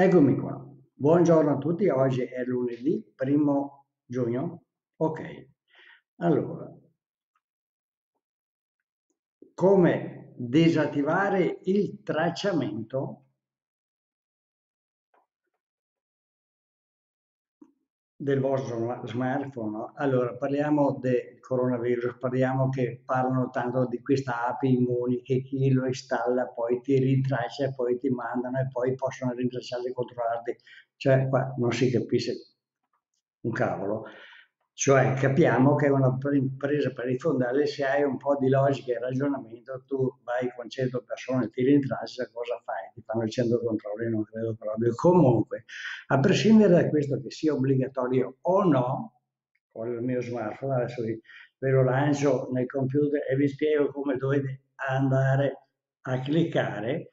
Eccomi qua. Buongiorno a tutti, oggi è lunedì, primo giugno. Ok, allora, come disattivare il tracciamento del vostro smartphone. Allora, parliamo del coronavirus, parliamo che parlano tanto di questa app immuni che chi lo installa poi ti ritraccia e poi ti mandano e poi possono rintracciarti e controllarti. Cioè, qua non si capisce un cavolo. Cioè capiamo che è una presa per i fondali, se hai un po' di logica e ragionamento, tu vai con 100 persone, ti rintraccia, cosa fai? Ti fanno 100 controlli, non credo proprio. Comunque, a prescindere da questo che sia obbligatorio o no, con il mio smartphone, adesso ve lo lancio nel computer e vi spiego come dovete andare a cliccare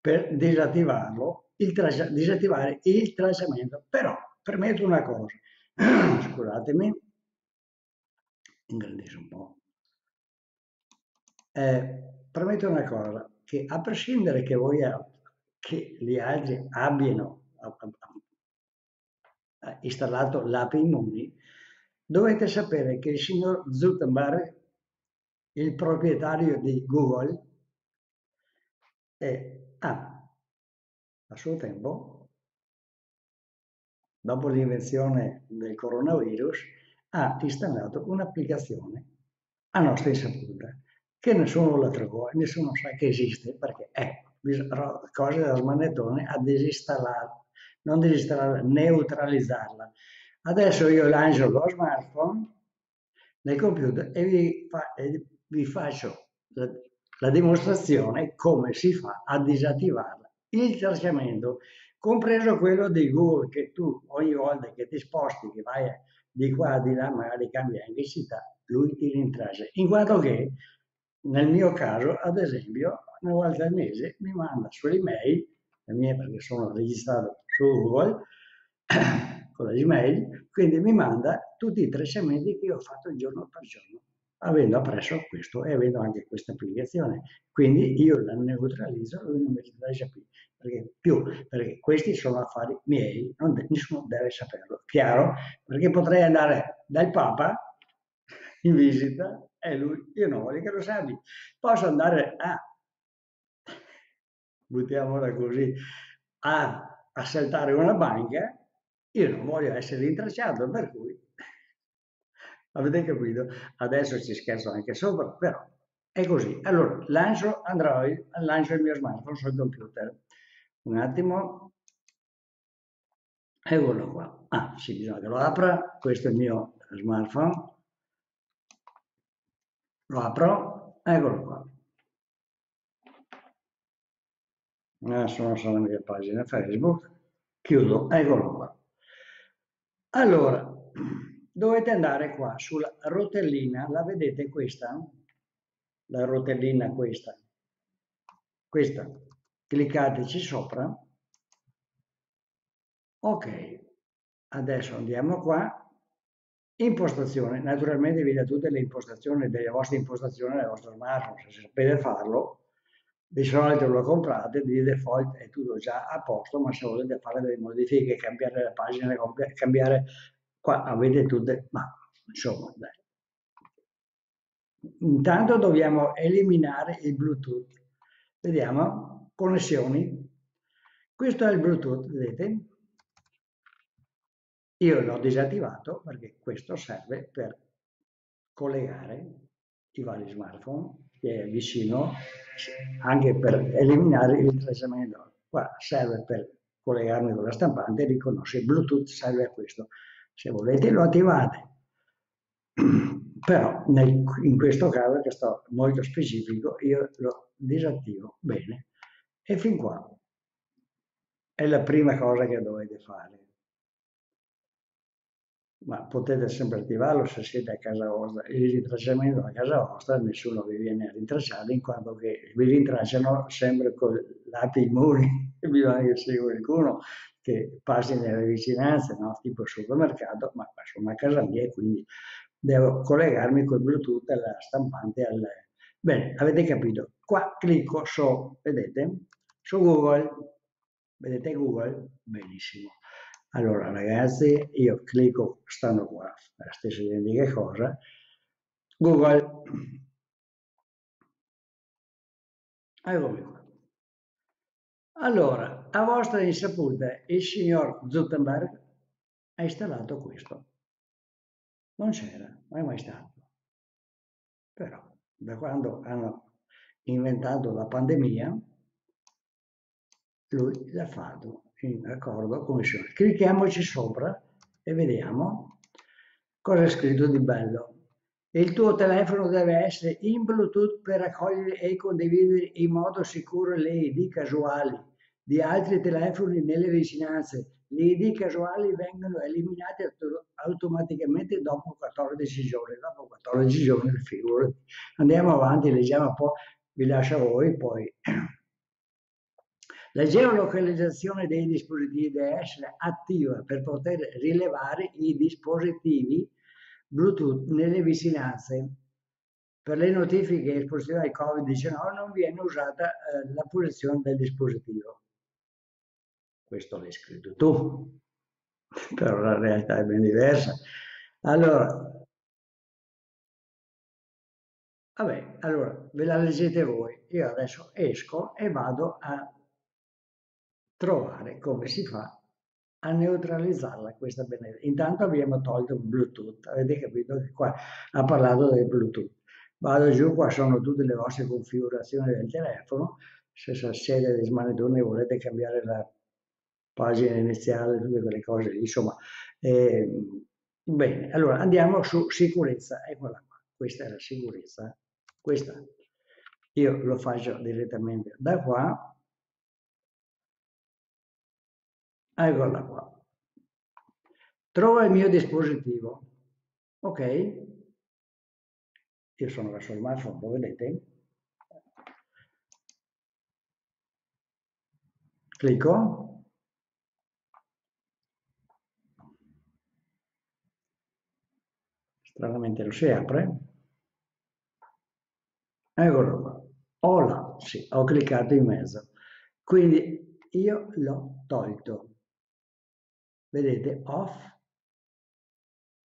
per disattivarlo, il disattivare il tracciamento. Però, permetto una cosa, scusatemi, ingrandisco un po'. Eh, prometto una cosa, che a prescindere che voi che gli altri abbiano installato l'app Immuni, dovete sapere che il signor Zuckerberg, il proprietario di Google, è, ah, a suo tempo dopo l'invenzione del coronavirus, ha installato un'applicazione a nostra insaputa, che nessuno la trovò nessuno sa che esiste, perché è cose da smanettone a disinstallarla, non disinstallarla, neutralizzarla. Adesso io lancio lo smartphone nel computer e vi, fa, e vi faccio la, la dimostrazione come si fa a disattivarla. Il tracciamento compreso quello di Google che tu ogni volta che ti sposti, che vai di qua di là, magari cambia anche città, lui ti rintraccia. In quanto che nel mio caso, ad esempio, una volta al mese mi manda sull'email, le mie perché sono registrato su Google, con la Gmail, quindi mi manda tutti i tracciamenti che ho fatto giorno per giorno, avendo appresso questo e avendo anche questa applicazione. Quindi io la neutralizzo, lui non mi ritraccia più perché, più, perché questi sono affari miei, non, nessuno deve saperlo, chiaro? Perché potrei andare dal Papa in visita e lui, io non voglio che lo sappia, posso andare a, buttiamola così, a assaltare una banca, io non voglio essere rintracciato, per cui, avete capito? Adesso ci scherzo anche sopra, però è così. Allora, lancio Android, lancio il mio smartphone sul computer un attimo. Eccolo qua. Ah, sì, bisogna che lo apra. Questo è il mio smartphone. Lo apro. Eccolo qua. Adesso non sono la mia pagina Facebook. Chiudo. Eccolo qua. Allora, dovete andare qua sulla rotellina. La vedete questa? La rotellina questa. Questa cliccateci sopra. Ok, adesso andiamo qua. Impostazione, naturalmente vi dà tutte le impostazioni delle vostre impostazioni del vostro smartphone, se sapete farlo, di solito lo comprate, di default è tutto già a posto, ma se volete fare delle modifiche, cambiare la pagina, cambiare, qua avete tutte, ma insomma, dai. Intanto dobbiamo eliminare il Bluetooth. Vediamo, connessioni. Questo è il Bluetooth, vedete? Io l'ho disattivato perché questo serve per collegare i vari smartphone che è vicino, anche per eliminare il tracciamento. Qua serve per collegarmi con la stampante riconosce il Bluetooth, serve a questo. Se volete lo attivate. Però nel, in questo caso, che sto molto specifico, io lo disattivo bene e fin qua è la prima cosa che dovete fare. Ma potete sempre attivarlo se siete a casa vostra. Il rintracciamento a casa vostra nessuno vi viene a rintracciare in quanto che vi rintracciano sempre con lati immuni bisogna che sia qualcuno che passi nelle vicinanze, no? tipo supermercato, ma sono a casa mia e quindi devo collegarmi col Bluetooth alla stampante. Al... Bene, avete capito? Qua clicco su, vedete? su Google Vedete Google? Benissimo. Allora ragazzi, io clicco, stanno qua, la stessa identica cosa, Google, eccomi qua. Allora, a vostra insaputa, il signor Zuckerberg ha installato questo. Non c'era, è mai stato. Però, da quando hanno inventato la pandemia, lui l'ha fatto in accordo signore. Clicchiamoci sopra e vediamo cosa è scritto di bello. Il tuo telefono deve essere in Bluetooth per raccogliere e condividere in modo sicuro le ID casuali di altri telefoni nelle vicinanze. Le ID casuali vengono eliminate automaticamente dopo 14 giorni. Dopo 14 giorni, figurati. Andiamo avanti, leggiamo un po', vi lascio a voi poi. La geolocalizzazione dei dispositivi deve essere attiva per poter rilevare i dispositivi Bluetooth nelle vicinanze. Per le notifiche espositive al Covid-19 non viene usata eh, la posizione del dispositivo. Questo l'hai scritto tu, però la realtà è ben diversa. Allora, vabbè, allora ve la leggete voi. Io adesso esco e vado a trovare come si fa a neutralizzarla questa benedetta. Intanto abbiamo tolto il Bluetooth, avete capito che qua ha parlato del Bluetooth. Vado giù, qua sono tutte le vostre configurazioni del telefono, se siete dei smanettoni e volete cambiare la pagina iniziale, tutte quelle cose, insomma. Eh, bene, allora andiamo su sicurezza, eccola qua, questa è la sicurezza, questa. Io lo faccio direttamente da qua, Eccola qua. Trova il mio dispositivo. Ok? Io sono verso il smartphone, lo vedete? Clicco. Stranamente non si apre. Eccolo qua. Ho là, sì, ho cliccato in mezzo. Quindi io l'ho tolto vedete off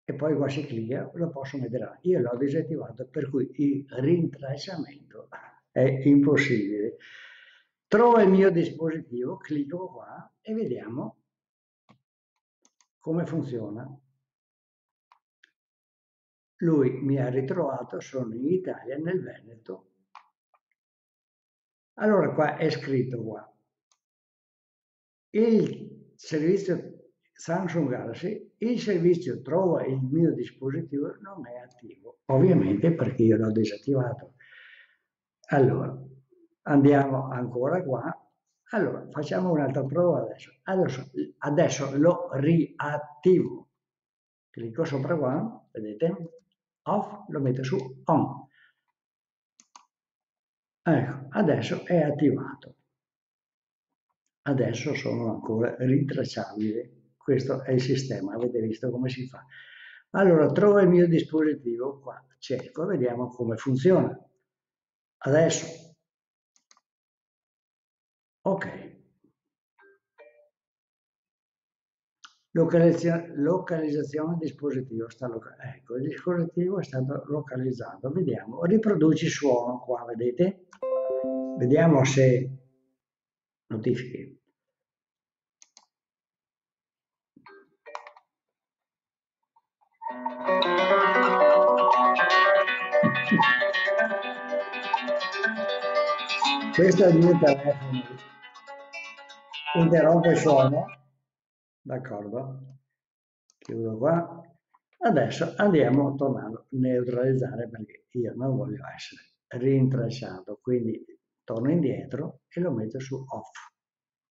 e poi qua si clicca lo posso mettere io l'ho disattivato per cui il rintracciamento è impossibile. Trovo il mio dispositivo clicco qua e vediamo come funziona. Lui mi ha ritrovato sono in Italia nel Veneto. Allora qua è scritto qua. Il servizio Samsung Galaxy, il servizio trova il mio dispositivo non è attivo, ovviamente perché io l'ho disattivato. Allora, andiamo ancora qua. Allora, facciamo un'altra prova adesso. adesso. Adesso lo riattivo. Clicco sopra qua, vedete? Off, lo metto su on. Ecco, adesso è attivato. Adesso sono ancora rintracciabili questo è il sistema, avete visto come si fa. Allora, trovo il mio dispositivo qua, cerco, vediamo come funziona. Adesso, ok. Localizzazione, localizzazione dispositivo, sta loca ecco, il dispositivo è stato localizzato, vediamo, riproduci suono qua, vedete? Vediamo se notifiche Questo è il mio telefono. Interrompo il suono. D'accordo. Chiudo qua. Adesso andiamo a tornare a neutralizzare perché io non voglio essere rintracciato. Quindi torno indietro e lo metto su off.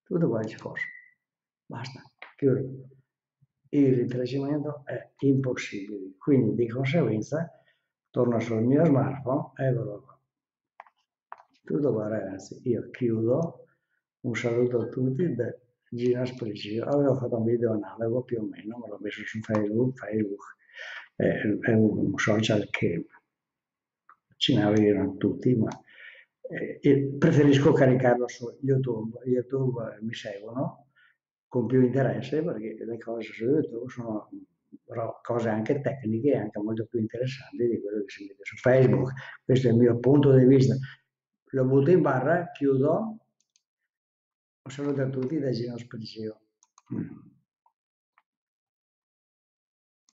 Tutto qua il discorso. Basta. Chiudo. Il ritracciamento è impossibile. Quindi di conseguenza torno sul mio smartphone, eccolo qua. Tutto qua ragazzi, io chiudo, un saluto a tutti da Gino Spricio, avevo fatto un video analogo più o meno, me l'ho messo su Facebook, Facebook è, è un social che ci navigano tutti, ma eh, preferisco caricarlo su YouTube. YouTube mi seguono con più interesse perché le cose su YouTube sono cose anche tecniche anche molto più interessanti di quello che si vede su Facebook. Questo è il mio punto di vista. Lo butto in barra, chiudo. Un saluto a tutti da Gino Sprizio.